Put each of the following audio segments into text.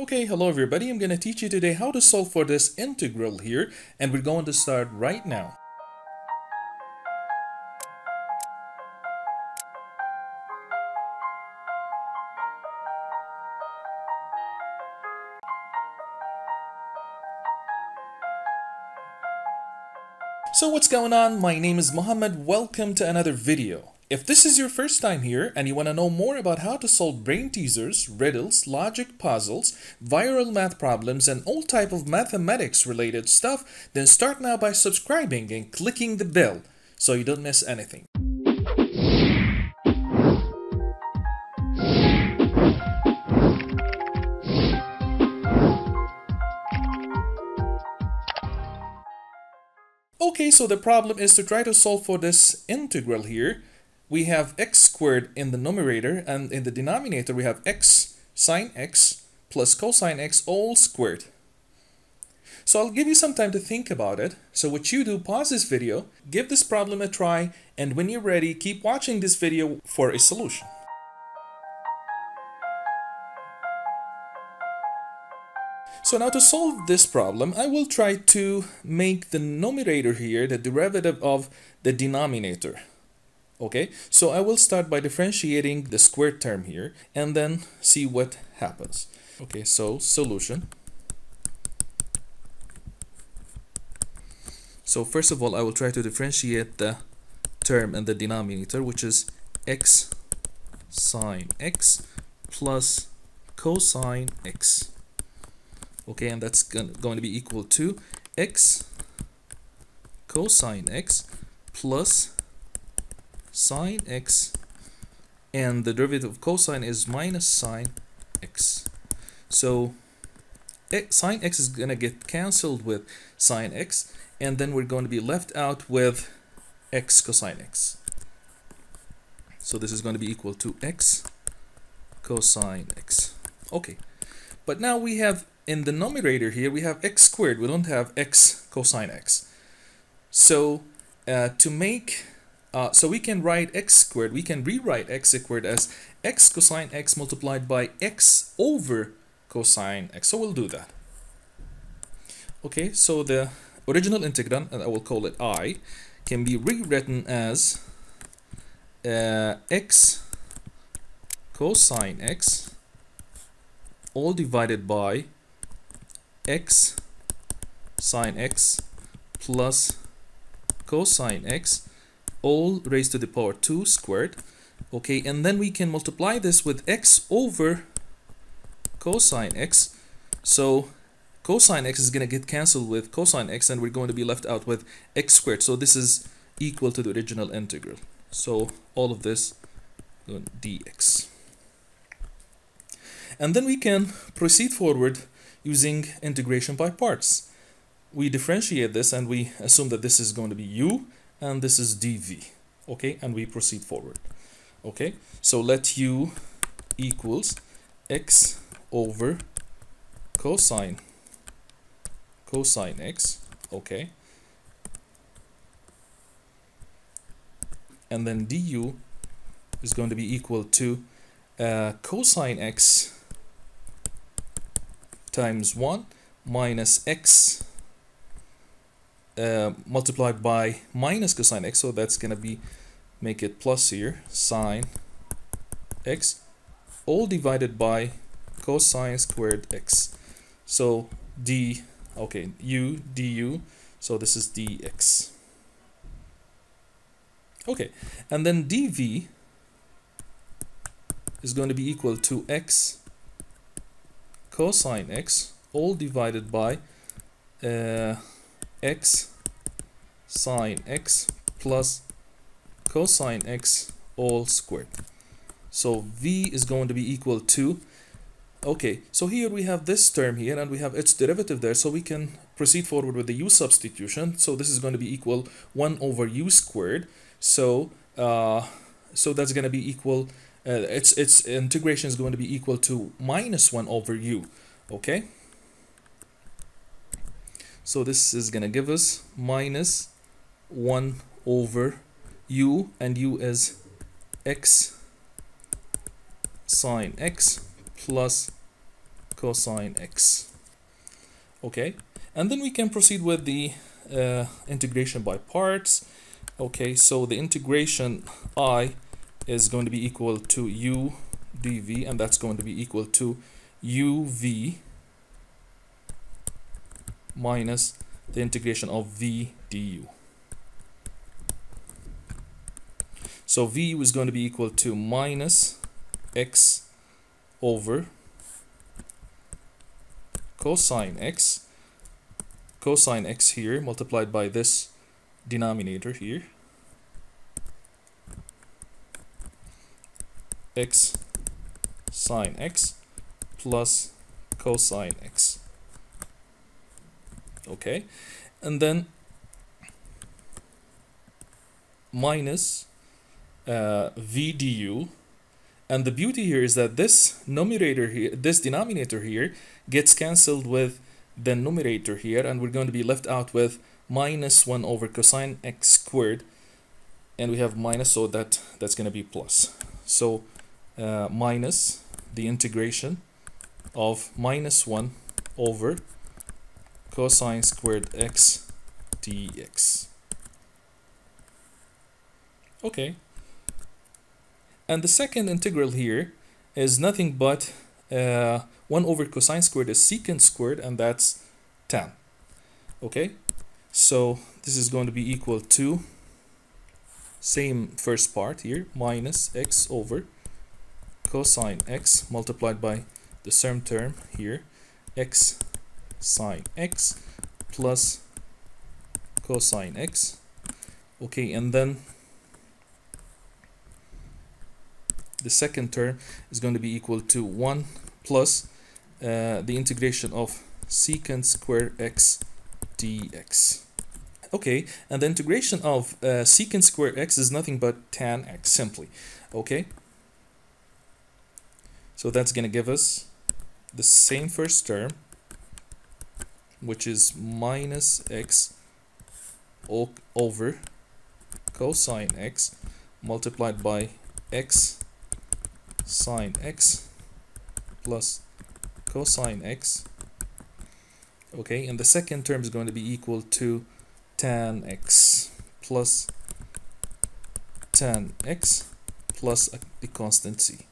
Okay, hello everybody. I'm going to teach you today how to solve for this integral here and we're going to start right now. So what's going on? My name is Mohammad. Welcome to another video. If this is your first time here and you want to know more about how to solve brain teasers, riddles, logic puzzles, viral math problems, and all type of mathematics related stuff, then start now by subscribing and clicking the bell so you don't miss anything. Okay, so the problem is to try to solve for this integral here we have x squared in the numerator and in the denominator we have x sine x plus cosine x all squared. So I'll give you some time to think about it. So what you do, pause this video, give this problem a try, and when you're ready, keep watching this video for a solution. So now to solve this problem, I will try to make the numerator here the derivative of the denominator. Okay, so I will start by differentiating the squared term here and then see what happens. Okay, so solution. So first of all, I will try to differentiate the term and the denominator, which is x sine x plus cosine x. Okay, and that's going to be equal to x cosine x plus sine x and the derivative of cosine is minus sine x. So x, sine x is going to get cancelled with sine x and then we're going to be left out with x cosine x. So this is going to be equal to x cosine x. Okay, but now we have in the numerator here we have x squared. We don't have x cosine x. So uh, to make uh, so we can write x squared, we can rewrite x squared as x cosine x multiplied by x over cosine x. So we'll do that. Okay, so the original integrand, and I will call it i, can be rewritten as uh, x cosine x all divided by x sine x plus cosine x all raised to the power 2 squared. Okay and then we can multiply this with x over cosine x. So cosine x is going to get cancelled with cosine x and we're going to be left out with x squared. So this is equal to the original integral. So all of this dx. And then we can proceed forward using integration by parts. We differentiate this and we assume that this is going to be u and this is dv okay and we proceed forward okay? So let u equals x over cosine cosine x okay? And then du is going to be equal to uh, cosine x times 1 minus x uh, multiplied by minus cosine x so that's gonna be make it plus here sine x all divided by cosine squared x. So d okay u du so this is dx okay and then dv is going to be equal to x cosine x all divided by uh, x sine x plus cosine x all squared. So v is going to be equal to, okay, so here we have this term here and we have its derivative there, so we can proceed forward with the u substitution. So this is going to be equal 1 over u squared. So, uh, so that's going to be equal, uh, its, its integration is going to be equal to minus 1 over u, okay? So this is going to give us minus 1 over u and u is x sine x plus cosine x. Okay and then we can proceed with the uh, integration by parts. Okay so the integration i is going to be equal to u dv and that's going to be equal to uv minus the integration of v du. So v is going to be equal to minus x over cosine x. Cosine x here multiplied by this denominator here. X sine x plus cosine x okay. And then minus uh, v du and the beauty here is that this numerator here this denominator here gets cancelled with the numerator here and we're going to be left out with minus 1 over cosine x squared. And we have minus so that that's going to be plus. So uh, minus the integration of minus 1 over cosine squared x dx. Okay. And the second integral here is nothing but uh, 1 over cosine squared is secant squared and that's tan. Okay? So this is going to be equal to same first part here minus x over cosine x multiplied by the same term here x sine x plus cosine x okay and then the second term is going to be equal to 1 plus uh, the integration of secant square x dx. Okay, and the integration of uh, secant square x is nothing but tan x simply. Okay, so that's going to give us the same first term, which is minus x over cosine x multiplied by x sine x plus cosine x. Okay and the second term is going to be equal to tan x plus tan x plus a constant c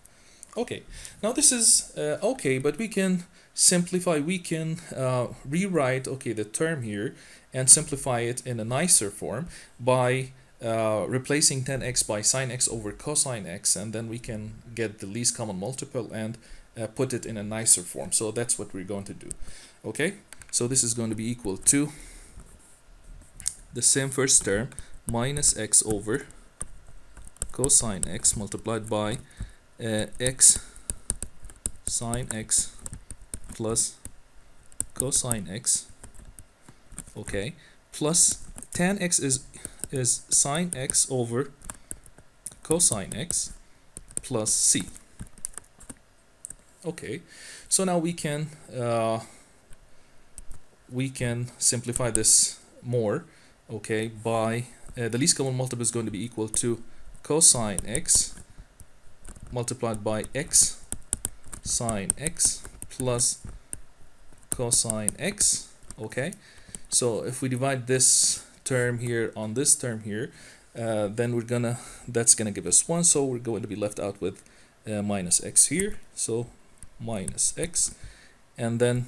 okay now this is uh, okay but we can simplify we can uh, rewrite okay the term here and simplify it in a nicer form by uh, replacing tan x by sine x over cosine x and then we can get the least common multiple and uh, put it in a nicer form. So that's what we're going to do. Okay so this is going to be equal to the same first term minus x over cosine x multiplied by uh, x sine x plus cosine x. Okay plus tan x is is sine x over cosine x plus c. Okay so now we can uh, we can simplify this more okay by uh, the least common multiple is going to be equal to cosine x multiplied by x sine x plus cosine x okay? So if we divide this term here on this term here uh, then we're gonna that's gonna give us one so we're going to be left out with uh, minus x here so minus x. And then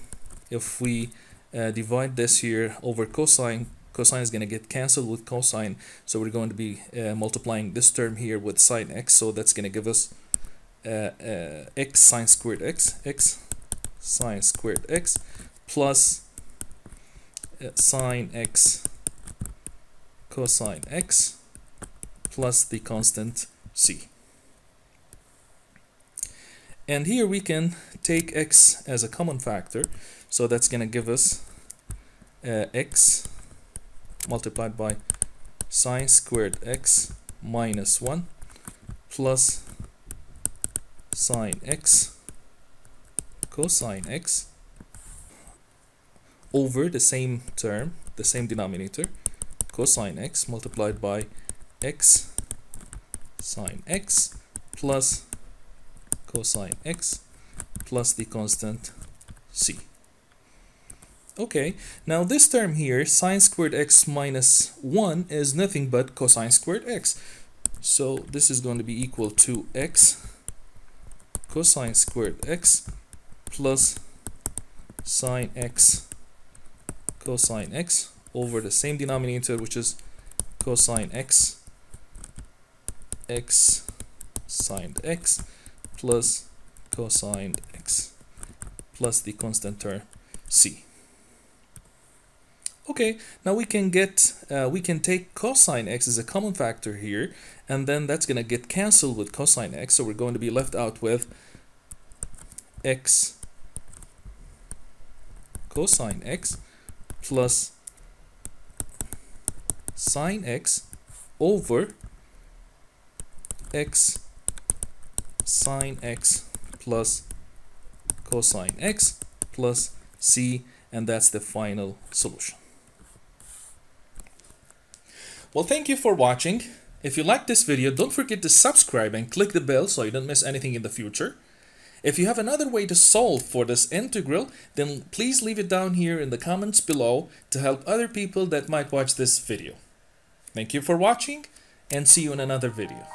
if we uh, divide this here over cosine cosine is going to get cancelled with cosine so we're going to be uh, multiplying this term here with sine x so that's going to give us x sine squared x x sine squared x plus uh, sine x cosine x plus the constant c. And here we can take x as a common factor. So that's going to give us uh, x multiplied by sine squared x minus 1 plus sine x cosine x over the same term, the same denominator, cosine x multiplied by x sine x plus cosine x plus the constant c. Okay, now this term here, sine squared x minus 1 is nothing but cosine squared x. So this is going to be equal to x cosine squared x plus sine x cosine x over the same denominator which is cosine x x sine x plus cosine x plus the constant term c. Okay, now we can get, uh, we can take cosine x as a common factor here, and then that's going to get cancelled with cosine x, so we're going to be left out with x cosine x plus sine x over x sine x plus cosine x plus c and that's the final solution. Well, thank you for watching. If you like this video, don't forget to subscribe and click the bell so you don't miss anything in the future. If you have another way to solve for this integral, then please leave it down here in the comments below to help other people that might watch this video. Thank you for watching and see you in another video.